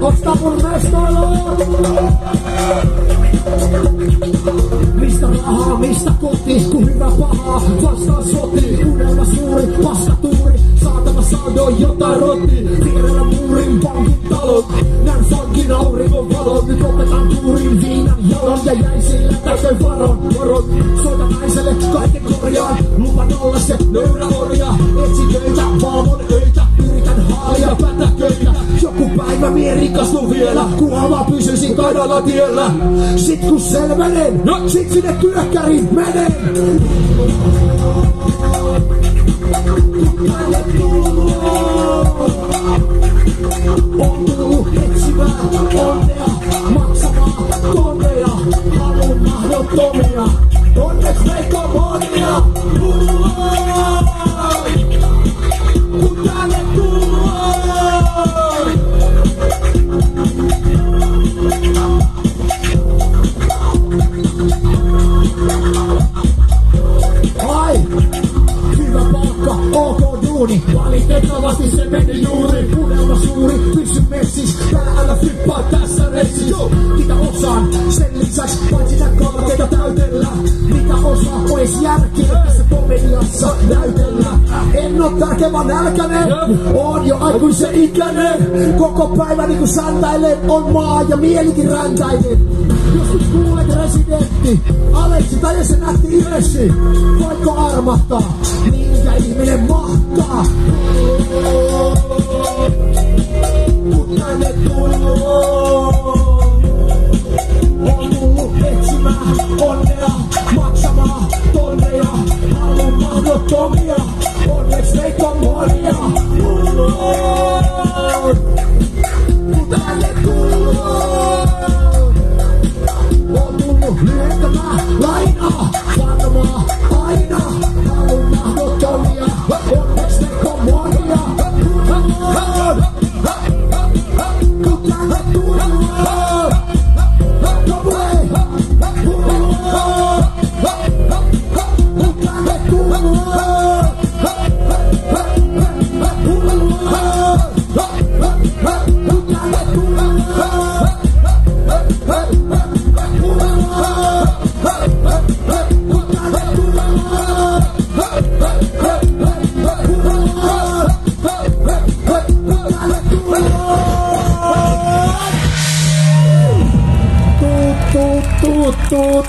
Onks mun mestoilua? Mistä rahaa, mistä koti, kun hyvä vastaan soti, unelma suuri, paskatuuri, saatava saldo jotain roti, vierellä muurin pankin valon, nyt opetan tuurin viinan jalon ja jäin sillä täyteen varon, varon, soita naiselle kaiken korjaan, lupa olla se nöyrä orja, etsin töitä, valvon öitä, yritän haalia pätäköitä, joku päivä mie rikastun vielä, kunhan vaan pysyisin kaidalla tiellä, sit kun selvenen, no sit sinne työkkäriin menen. Tänne Harem, harem, domina Valitettavasti se meni juuri. Unelma suuri, pysy messis. Täällä älä flippaa tässä reississä. Joo, mitä osaan, sen lisäks vain sitä karkeita täytellä. Mitä osaa, ois järkeä tässä komediassa näytellä. En oo tärkeä vaan nälkänen, oon jo aikuisen ikäinen. Koko päivä niinku säntäilen, on maa ja mielikin räntäinen. Joskus kuulet residentti, Aleksi tai se nähti Iressi. Voitko armahtaa, minkä ihminen mahtaa? Los comía, por respeto moría. 都